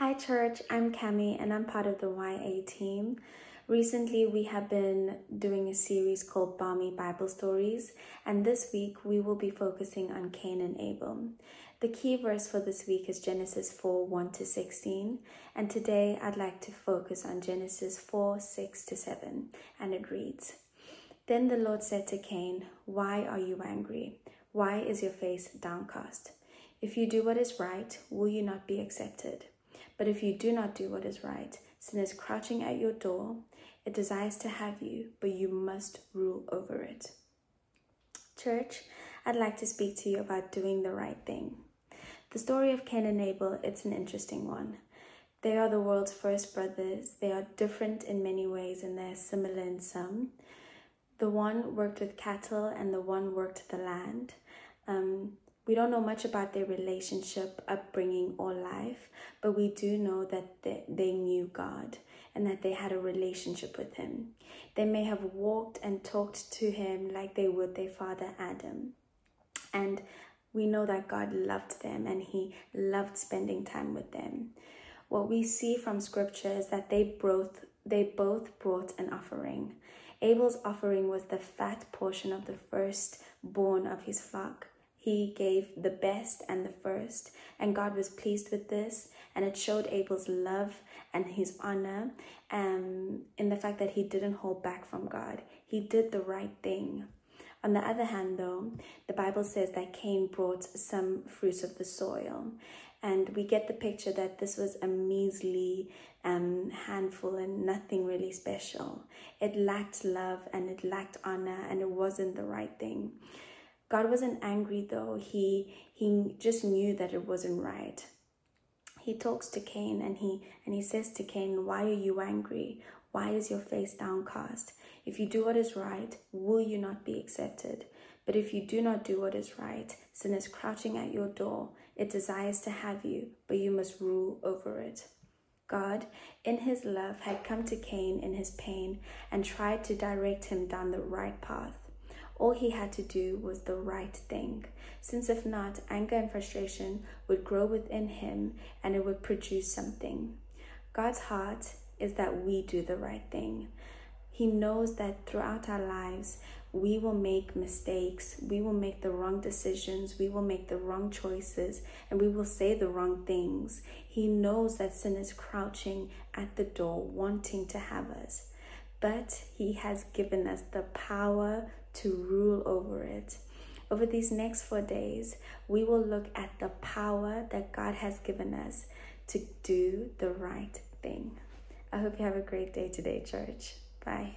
Hi, church. I'm Kami and I'm part of the YA team. Recently, we have been doing a series called Barmy Bible Stories, and this week we will be focusing on Cain and Abel. The key verse for this week is Genesis 4 1 to 16, and today I'd like to focus on Genesis 4 6 to 7, and it reads Then the Lord said to Cain, Why are you angry? Why is your face downcast? If you do what is right, will you not be accepted? But if you do not do what is right, sin is crouching at your door. It desires to have you, but you must rule over it. Church, I'd like to speak to you about doing the right thing. The story of Cain and Abel, it's an interesting one. They are the world's first brothers. They are different in many ways and they're similar in some. The one worked with cattle and the one worked the land. Um, we don't know much about their relationship, upbringing, or life, but we do know that they, knew God and that they had a relationship with Him. They may have walked and talked to Him like they would their father Adam. And we know that God loved them and He loved spending time with them. What we see from Scripture is that they both they both brought an offering. Abel's offering was the fat portion of the firstborn of his flock. He gave the best and the first, and God was pleased with this. And it showed Abel's love and his honor um, in the fact that he didn't hold back from God. He did the right thing. On the other hand, though, the Bible says that Cain brought some fruits of the soil. And we get the picture that this was a measly um, handful and nothing really special. It lacked love and it lacked honor and it wasn't the right thing. God wasn't angry though. He he just knew that it wasn't right. He talks to Cain and he and he says to Cain, "Why are you angry? Why is your face downcast? If you do what is right, will you not be accepted? But if you do not do what is right, sin is crouching at your door. It desires to have you, but you must rule over it." God, in his love, had come to Cain in his pain and tried to direct him down the right path. All he had to do was the right thing, since if not, anger and frustration would grow within him and it would produce something. God's heart is that we do the right thing. He knows that throughout our lives, we will make mistakes, we will make the wrong decisions, we will make the wrong choices, and we will say the wrong things. He knows that sin is crouching at the door, wanting to have us. But He has given us the power to rule over it. Over these next four days, we will look at the power that God has given us to do the right thing. I hope you have a great day today, church. Bye.